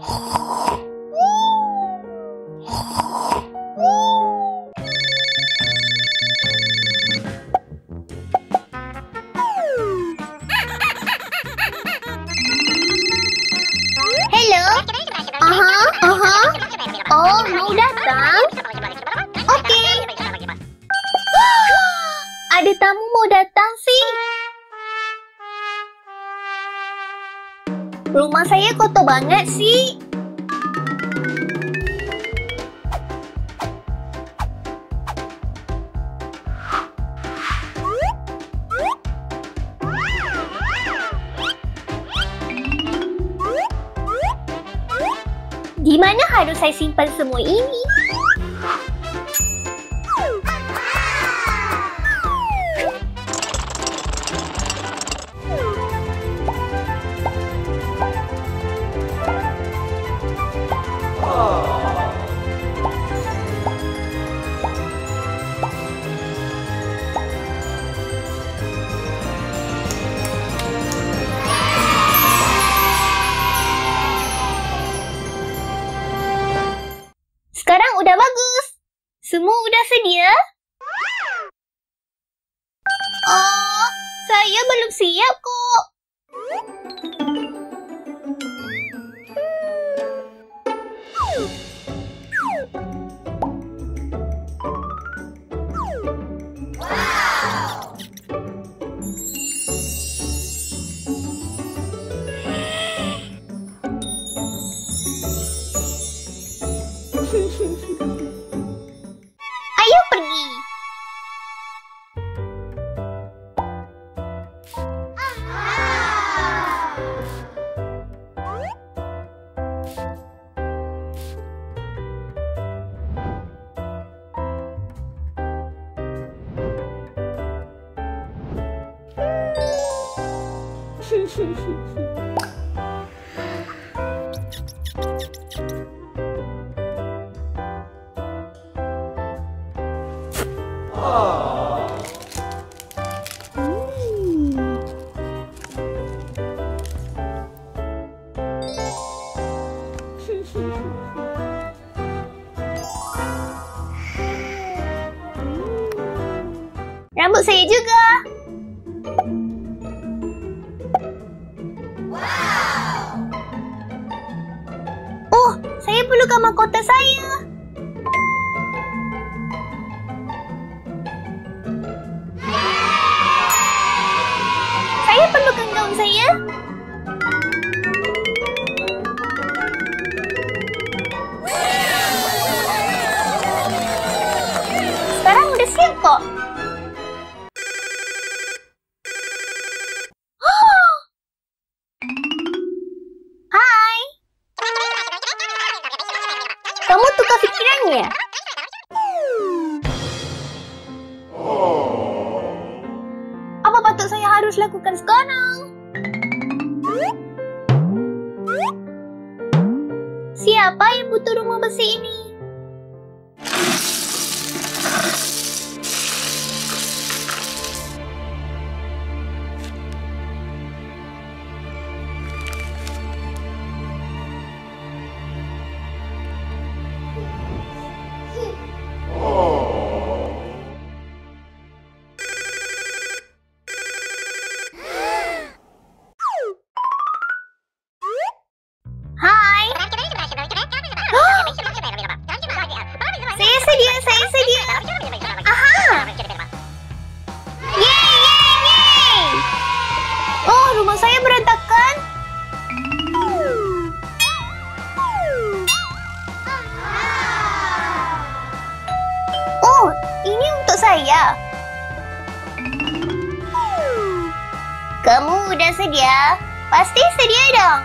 Hello? Aha, aha. Oh, mau datang? Okey. Ada tamu mau datang sih. Rumah saya kotor banget sih. Di mana harus saya simpan semua ini? Rambut saya juga. Mahkota saya. Saya perlukan gaun saya. Kamu tukar fikirannya? Apa patut saya harus lakukan sekarang? Siapa yang butuh rumah besi ini? Kamu udah sedia? Pasti sedia dong.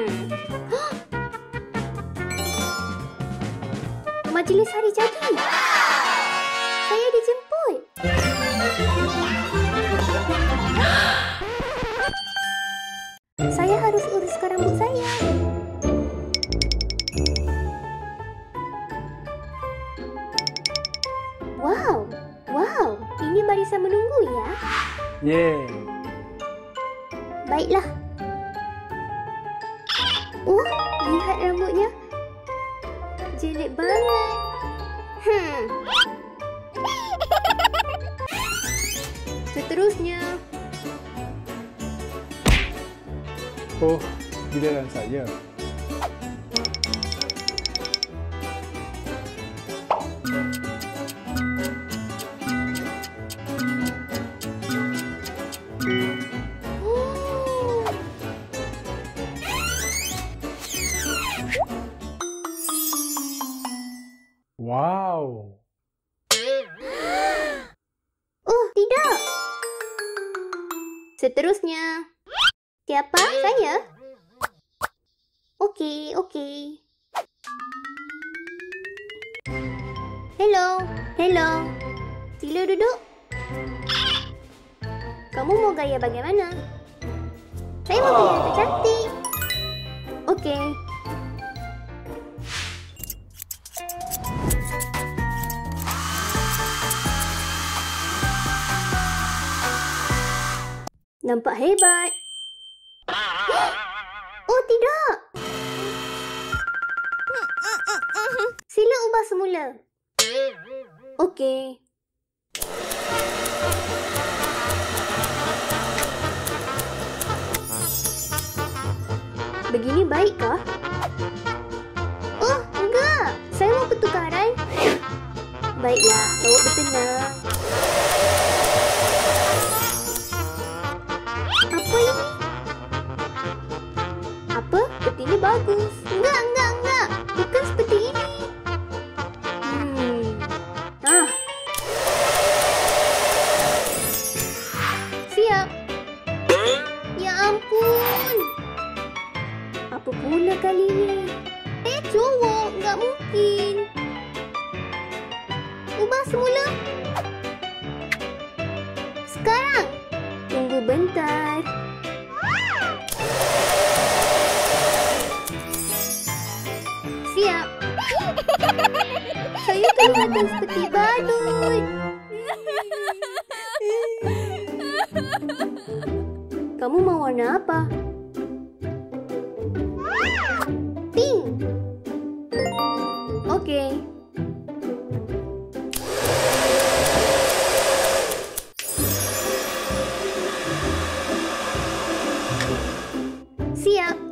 Majlis hari jadi. Saya dijemput. Saya harus uruskan rambut saya. Wow, wow, ini barisan menunggu ya. Yeah. Baiklah. Seterusnya, Oh, giliran saya. oh, Wow. Seterusnya, siapa? Saya. Okey, okey. Hello, hello. Sila duduk. Kamu mau gaya bagaimana? Saya mau gaya tercantik. Okey. Nampak hebat. Oh tidak. Sila ubah semula. Okey. Begini baikkah? Oh, enggak. Saya mau pertukaran. Baiklah, bawa bertenang. Bagus. Enggak, enggak, enggak. Bukan seperti ini. Hmm. Ah. Siap. Ya ampun. Apa pula kali ini? Eh, cowok. Enggak mungkin. Ubah semula. Sekarang. Tunggu bentar. Saya kelihatan seperti badut. Kamu mau warna apa? Pink. Okey. Siap.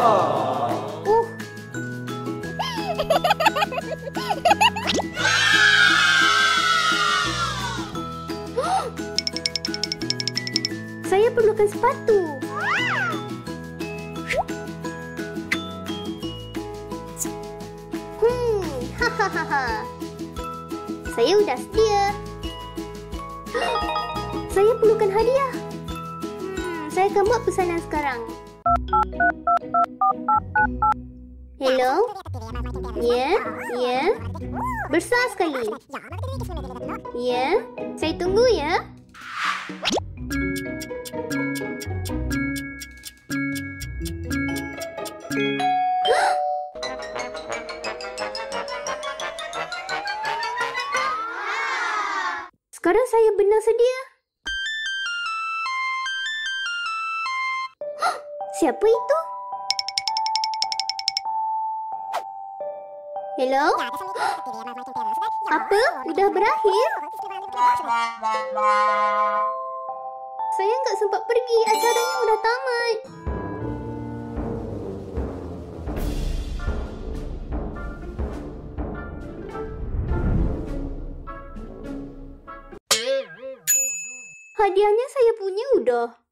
Saya perlukan sepatu. Hmm. Saya sudah sedia. Saya perlukan hadiah. Hmm, saya akan buat pesanan sekarang. Hello? Ya? Ya? Besar sekali. Ya? Saya tunggu ya. Hello? Apa? Sudah berakhir? Saya nggak sempat pergi. Acaranya udah tamat. Hadiahnya saya punya udah.